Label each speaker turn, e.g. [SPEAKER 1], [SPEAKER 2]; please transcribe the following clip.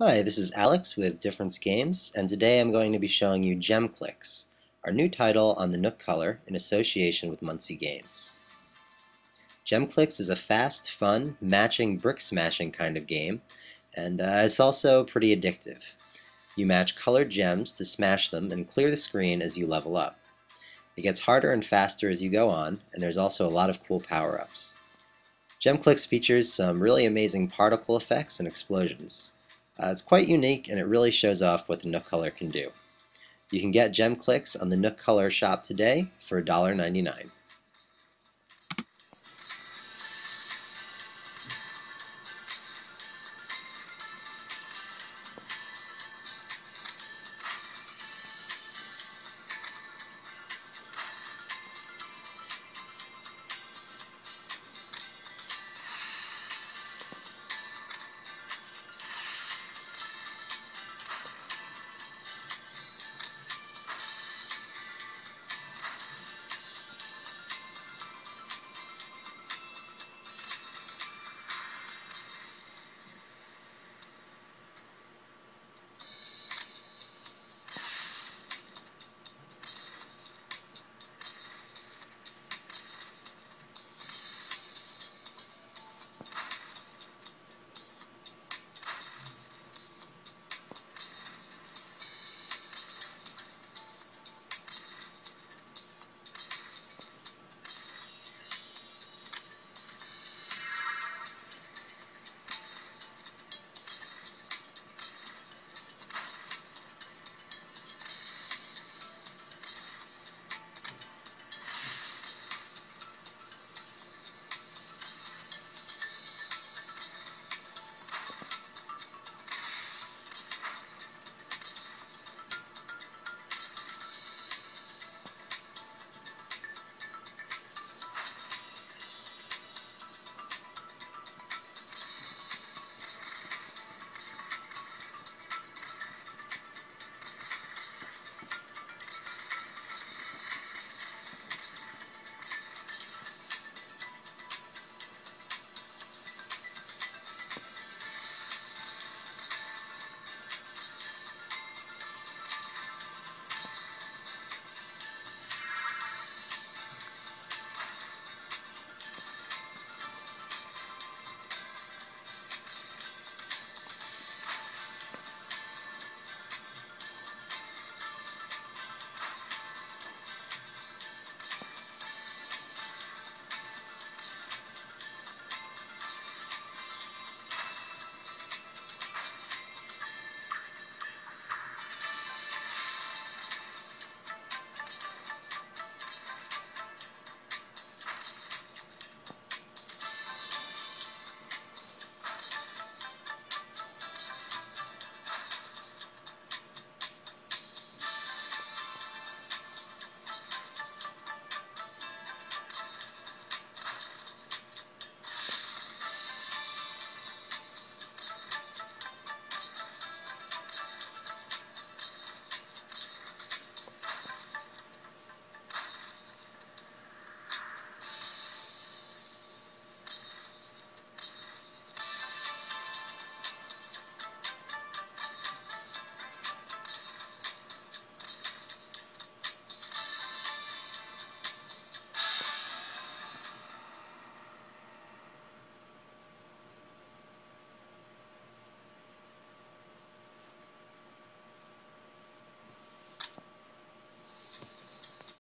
[SPEAKER 1] Hi, this is Alex with Difference Games, and today I'm going to be showing you GemClix, our new title on the Nook Color in association with Muncie Games. GemClix is a fast, fun, matching, brick smashing kind of game, and uh, it's also pretty addictive. You match colored gems to smash them and clear the screen as you level up. It gets harder and faster as you go on, and there's also a lot of cool power-ups. GemClix features some really amazing particle effects and explosions. Uh, it's quite unique and it really shows off what the Nook Color can do. You can get GemClix on the Nook Color shop today for $1.99.